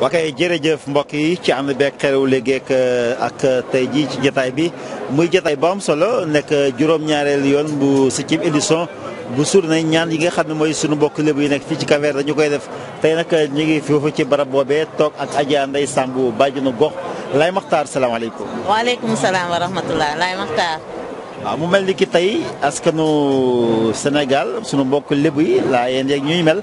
waa kay jërëjëf mbokk yi ci ànd beeg xerew léegi ak euh, tey jii ci jataay bi muy jataay bu am solo nekk juróom-ñaareel yoon bu septième édition bu surne ñaan yi nga xam ne mooy sunu mbokk lébu yi nekk fii ci cap dañu koy def tey nag euh, ñu ngi foofu ci barab boobee toog ak Adja Ndeye Samb bàjjenu gox Laye Makhtar salaamaaleykum. waaleykum salaam wa rahmatulah Laye Makhtar. waaw mu mel ni ki tey askanu Sénégal sunu mbokk lébu yi laa yéen yeeg ñuy mel.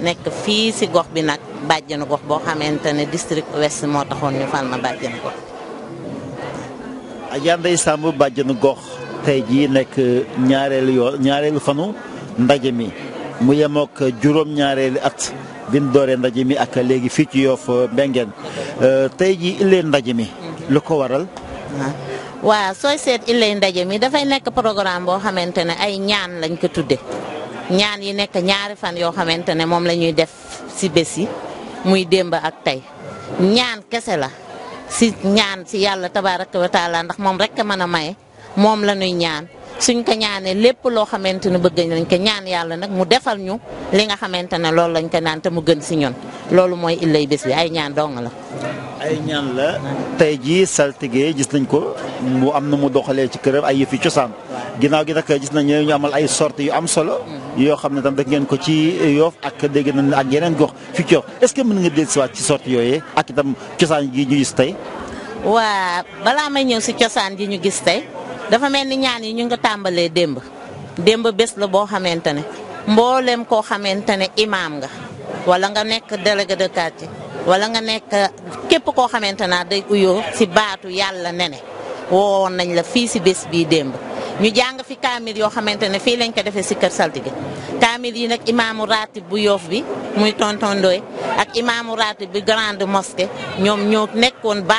nekk fii si gox bi nag bàjjenu gox boo xamante ne district ouest moo taxoon ñu fal ma bàjjenu gox. Adja Ndeye Samb bàjjenu gox tey jii nekk ñaareelu yoo ñaareelu fanu ndaje mi mu yemook juróom-ñaareelu at bi mu dooree ndaje mi ak léegi fii ci Yoff Mbengeen tey jii illee ndaje mi lu ko waral. waaw sooy seet illay ndaje mi dafay nekk programme boo xamante ne ay ñaan lañ ko tudde ñaan yi nekk ñaari fan yoo xamante ne moom la ñuy def si bés yi muy démb ak tey ñaan kese la si ñaan si yàlla tabaaraka wa taala ndax moom rek a mën a maye moom la ñuy ñaan suñ ko ñaanee lépp loo xamante ne bëgg nañ ko ñaan yàlla nag mu defal ñu li nga xamante ne loolu lañ ko naan te mu gën si ñun loolu mooy illay bés bi ay ñaan dong la. ay ñaan la tey jii saltige gis nañ ko mu am na mu doxalee ci këram ay yëfi cosaan ginnaaw gi nag gis nañ ñu amal ay sorties yu am solo yoo xam ne tam def ngeen ko ci yoof ak dégg nañ ak yeneen gox fi coof est-ce que mën nga dellusiwaat ci sorties yooyee ak itam cosaan gi ñu gis tey waa balaa may ñëw si cosaan ji ñu gis tey dafa mel ni ñaan yi ñu nga tàmbalee démb démb bés la boo xamante ne mboolem koo xamante ne imaam nga wala nga nekk délégué de quartier wala nga nekk képp koo xamante naa day uyoo si baatu yàlla nene woowoon nañ la fii si bés bii démb ñu jàng fi kaamil yoo xamante ne fii lañ ko defee si kër saltige kaamil yi nag imaamu ratib bu yoof bi muy tonton Ndoye ak imaamu ratib bu grande mosquée ñoom ñoo nekkoon ba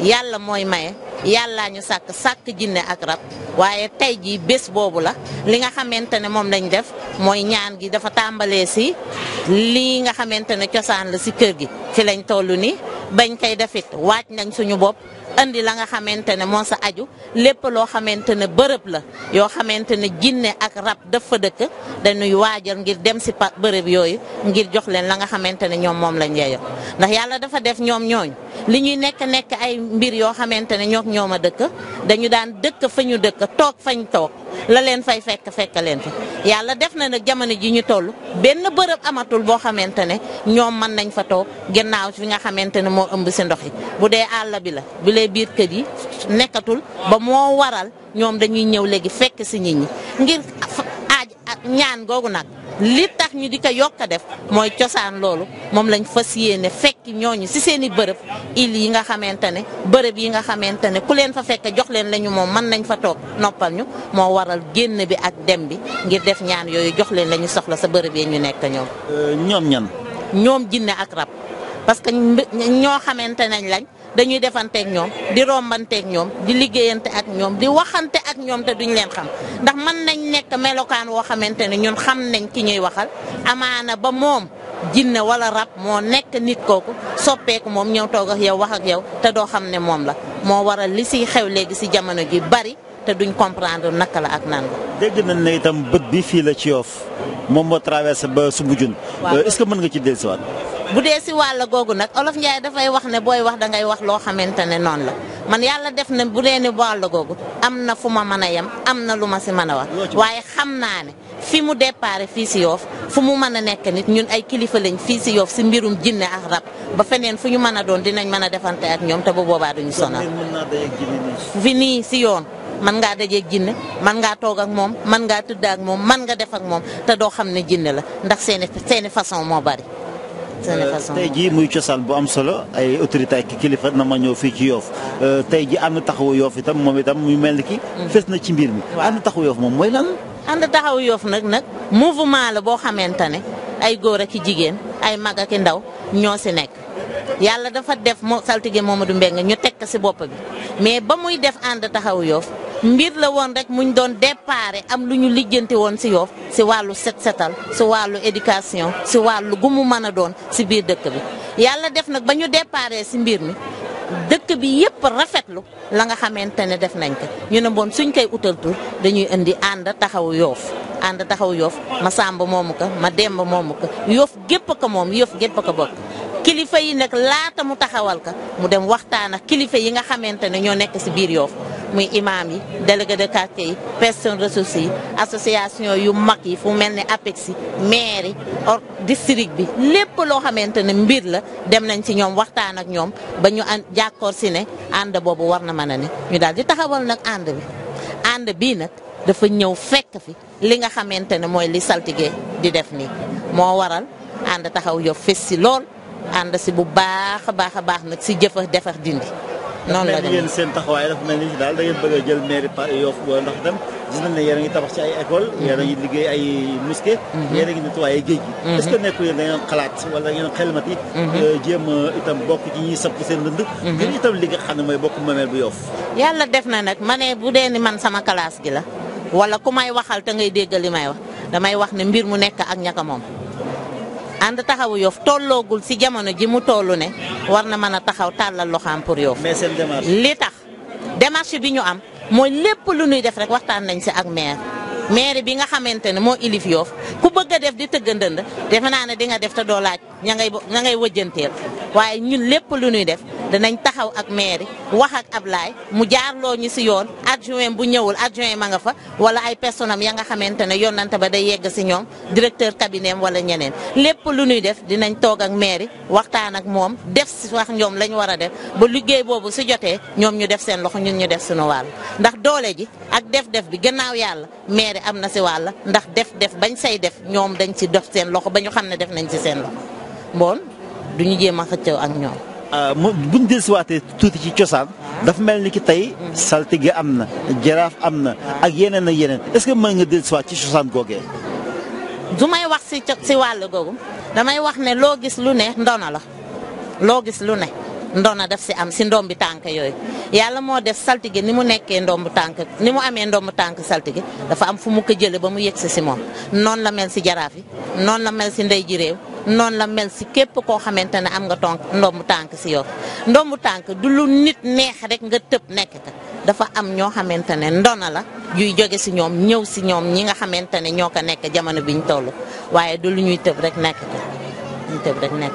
yàlla mooy maye yàllaa ñu sàkk sàkk jinne ak rab waaye tey jii bés boobu la li nga xamante ne moom lañ def mooy ñaan gi dafa tàmbalee si lii nga xamante ne cosaan la si kër gi fi lañ toll ni bañ koy defit waaj nañ suñu bopp indi la nga xamante ne moo sa aju lépp loo xamante ne bërëb la yoo xamante ne jinne ak rab dafa dëkk dañuy waajal ngir dem si bërëb yooyu ngir jox leen la nga xamante ne ñoom moom lañ yeyo ndax yàlla dafa def ñoom ñooñ li ñuy nekk nekk ay mbir yoo xamante ne ñook ñoom a dëkk dañu daan dëkk fa ñu dëkk toog fañ toog la leen fay fekk fekk leen fa yàlla def na nag jamono ji ñu toll benn bërëb amatul boo xamante ne ñoom mën nañ fa toog gannaaw fi nga xamante ne moo ëmb si ndox yi bu dee àll bi la bu dee biir kër yi nekkatul ba moo waral ñoom dañuy ñëw léegi fekk si nit ñi ngir ak ñaan googu nag li tax ñu di ko yokk a def mooy cosaan loolu moom lañ fas yéene fekk ñooñu si seen i bërëb il yi nga xamante ne bërëb yi nga xamante ne ku leen fa fekk jox leen lañu moom mën nañ fa toog noppal ñu moo waral génn bi ak dem bi ngir def ñaan yooyu jox leen la ñu soxla sa bërëb yi ñu nekk ñoom. Euh, ñoom ñan. ñoom jinne ak rab parce que ñoo xamante nañ lañ. dañuy defanteeg ñoom di rombanteeg ñoom di liggéeyante ak ñoom di waxante ak ñoom te duñ leen xam ndax mën nañ nekk melokaan woo xamante ne ñun xam nañ ki ñuy waxal amaana ba moom jinne wala rab moo nekk nit kooku soppeeku moom ñëw toog ak yow wax ak yow te doo xam ne moom la moo waral li siy xew léegi si jamono ji bari te duñ comprendre naka la ak nan la. dégg nañ ne itam bët bi fii la ci yoof moom moo traversé ba Soumbédioune. waaw euh, est-ce que mën nga ci dellusiwaat. bu dee si wàll googu nag olof Ndiaye dafay wax ne booy wax da ngay wax loo xamante ne noonu la man yàlla def na bu dee ni wàll googu am na fu ma mën a yem am na lu ma si mën a wax waaye xam naa ne. fi mu déparé fii si yoof fu mu mën a nekk nit ñun ay kilifa lañ fii si yoof si mbirum jinne ak rab ba feneen fu ñu mën a doon dinañ mën a defante ak ñoom te bu boobaa duñu sonal fi nii si yoon man ngaa dajeeg jinne man ngaa toog ak moom man ngaa tëdd ak moom man nga def ak moom te doo xam ne jinne la ndax seeni seeni façon moo bari seeni euh, façon tey jii muy cosaan bu am solo ay autorité ak kilifa na ma ñëw fii ci yoof euh, tey ji am na taxawu yoof itam moom itam muy mel ni ki mm. fës na ci mbir mi am na taxawu yoof moom mooy lan ànd taxaw yoof nag nag mouvement la boo xamante ne ay góor ak i jigéen ay mag ak i ndaw ñoo si nekk yàlla dafa def moo saltige Mamadou Mbengue ñu tekk si bopp bi mais ba muy def ànd taxaw yoof mbir la woon rek muñ doon déparé am lu ñu lijjanti woon si yoof si wàllu set setal si wàllu éducation si wàllu gu mu mën a doon si biir dëkk bi yàlla def nag ba ñu déparé si mbir mi dëkk bi yëpp rafetlu la nga xamante ne def nañ ko ñu ne bon suñ koy utal tur dañuy indi ànd taxawu yoof ànd taxawu yoof ma sàmb moomu ko ma demb moomu ko yoof gépp ko moom yoof gépp ko bokk kilifa yi nag laata mu taxawal ka mu dem waxtaan ak kilifa yi nga xamante ne ñoo nekk si biir yoof muy imam yi délégué de quartier yi personne ressource yi association yu mag yi fu mel ni APEX yi maire yi or district bi lépp loo xamante ne mbir la dem nañ si ñoom waxtaan ak ñoom ba ñu an jàkkoor si ne ànd boobu war na mën a ne ñu daal di taxawal nag ànd bi ànd bii nag dafa ñëw fekk fi li nga xamante ne mooy li saltige di def nii moo waral ànd taxaw yow fes si lool ànd si bu baax a baax a baax nag si jëfa defar dindi. noonu la demee seen taxawaay dafa mel ni daal da ngeen bëgg a jël mairie pa Yoff booy ndox dem gis nañ ne yéen a ngi tabax ci ay école mm-hmm. yéen a ngi liggéey ay mosquée mm-hmm. yéen a ngi nettoyé géej gi mm-hmm. est-ce que nekkul yéen da ngeen xalaat wala yeneen xelmat yi mhm. euh, jéem itam bokk ci ñi sëpp seen lënd mhm. ngir itam li nga xam ne mooy bokk mameel bu yoof yàlla def na nag ma ne bu dee ni man sama classe gi la wala ku may waxal te ngay dégg li may wax damay wax ne mbir mu nekk ak ñaka moom ànd taxawu Yoff tolloogul si jamono ji mu toll ne war na mën a taxaw tàllal loxaam pour Yoff li tax démarche bi ñu am mooy lépp lu ñuy def rek waxtaan nañ si ak maire maire bi nga xamante ne moo ilif yoof ku bëgg a def di tëgg ndënd defe naa ne di nga def te doo laaj ña ngay ña ngay wëjjanteel waaye ñun lépp lu ñuy def danañ taxaw ak maire wax ak Ablaye mu jaarloo ñu si yoon adjoint bu ñëwul adjoint ma nga fa wala ay personnes am ya nga xamante ne yonante ba day yegg si ñoom directeur cabinet am wala ñeneen lépp lu ñuy def dinañ toog ak maire waxtaan ak moom def si wax ñoom lañ war a def ba liggéey boobu su jotee ñoom ñu def seen loxo ñun ñu def suñu wàll ndax doole ji ak def-def bi gannaaw yàlla maire am na si wàll ndax def-def bañ say def ñoom dañ si def seen loxo ba ñu xam ne def nañ si seen loxo mboon du ñu jéem a xëccoo ak ñoom. Euh, buñ dellusiwaatee tuuti ci cosaan. dafa mel ni ki tey saltige am na jaraaf am na ak yeneen ak yeneen est-ce que mën nga dellusiwaat ci cosaan googee. du may wax si si wàll googu damay wax ne loo gis lu ne ndono la loo gis lu ne ndono daf si am si ndombi tànk yooyu yàlla moo def saltige ni mu nekkee ndombu tànk ni mu amee ndombu tànk saltige dafa am fu mu ko jëlee ba mu yegsi si moom noonu la mel si jaraaf yi. noonu la mel si ndey ji réew noonu la mel si képp koo xamante ne am nga tonk ndombu tànk si yow ndombu tànk du lu nit neex rek nga tëb nekk ka dafa am ñoo xamante ne ndona la yuy jóge si ñoom ñëw si ñoom ñi nga xamante ne ñoo ko nekk jamono biñ toll waaye du lu ñuy tëb rek nekk ka ñu tëb rek nekk